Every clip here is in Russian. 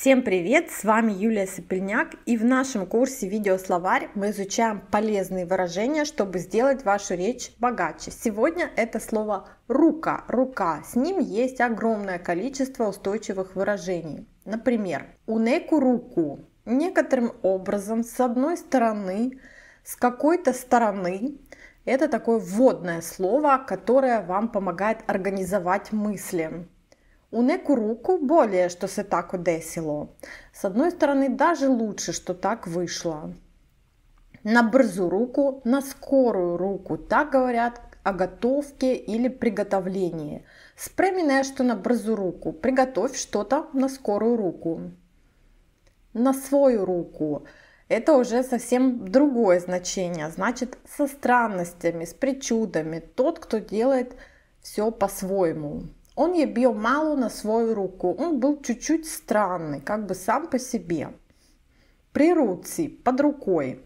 Всем привет! С вами Юлия Сапельняк и в нашем курсе видеословарь мы изучаем полезные выражения, чтобы сделать вашу речь богаче. Сегодня это слово рука, рука. С ним есть огромное количество устойчивых выражений. Например, унеку руку. Некоторым образом с одной стороны, с какой-то стороны это такое вводное слово, которое вам помогает организовать мысли. У неку руку более, что се так десило. С одной стороны, даже лучше, что так вышло. На брзу руку, на скорую руку. Так говорят о готовке или приготовлении. Спреми нещо на брзу руку. Приготовь что-то на скорую руку. На свою руку. Это уже совсем другое значение. Значит, со странностями, с причудами. Тот, кто делает все по-своему. Он je bio malo на свою руку. Он был чуть-чуть странный, как бы сам по себе. При руці, под рукой.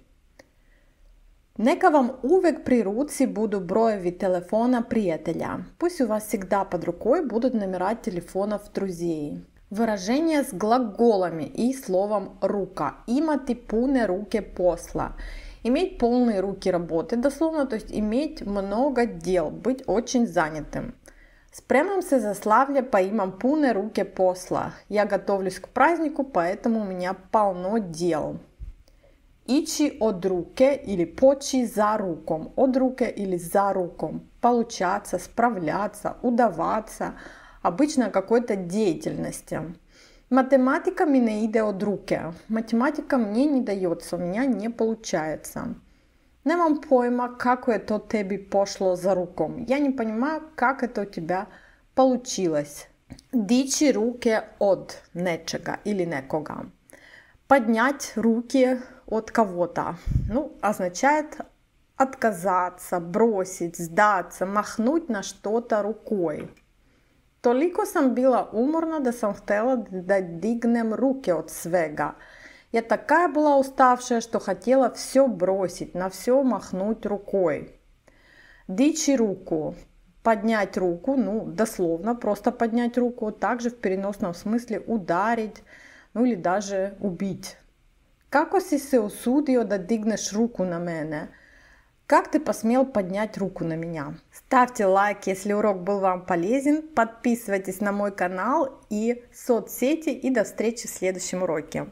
Нека вам увек при руці буду броєві телефона приятеля. Пусть у вас всегда под рукой будут номера телефонов друзей. Выражение с глаголами и словом рука. Имати пуне руки посла. Иметь полные руки работы, дословно, то есть иметь много дел, быть очень занятым. Спрямам се за славле, па имам пуне руки посла. Я готовлюсь к празднику, поэтому у меня полно дел. Ичи от руки или почи за руком. От руки или за руком. Получаться, справляться, удаваться. Обычно какой-то деятельности. Математика мне не иде от руки. Математика мне не дается, у меня не получается. Nemam pojma kako je to tebi pošlo za rukom. Я не понимаю, как это у тебя получилось. Dići руки от нечега или некога. Поднять руки от кого-то. Ну, означает отказаться, бросить, сдаться, махнуть на что-то рукой. Toliko sam bila umorna da sam htjela da dignem ruke od svega. Я такая была уставшая, что хотела все бросить, на все махнуть рукой. Дичи руку. Поднять руку, ну, дословно, просто поднять руку, также в переносном смысле ударить, ну или даже убить. Како си се осудио да дигнеш руку на мене? Как ты посмел поднять руку на меня? Ставьте лайк, если урок был вам полезен, подписывайтесь на мой канал и соцсети и до встречи в следующем уроке.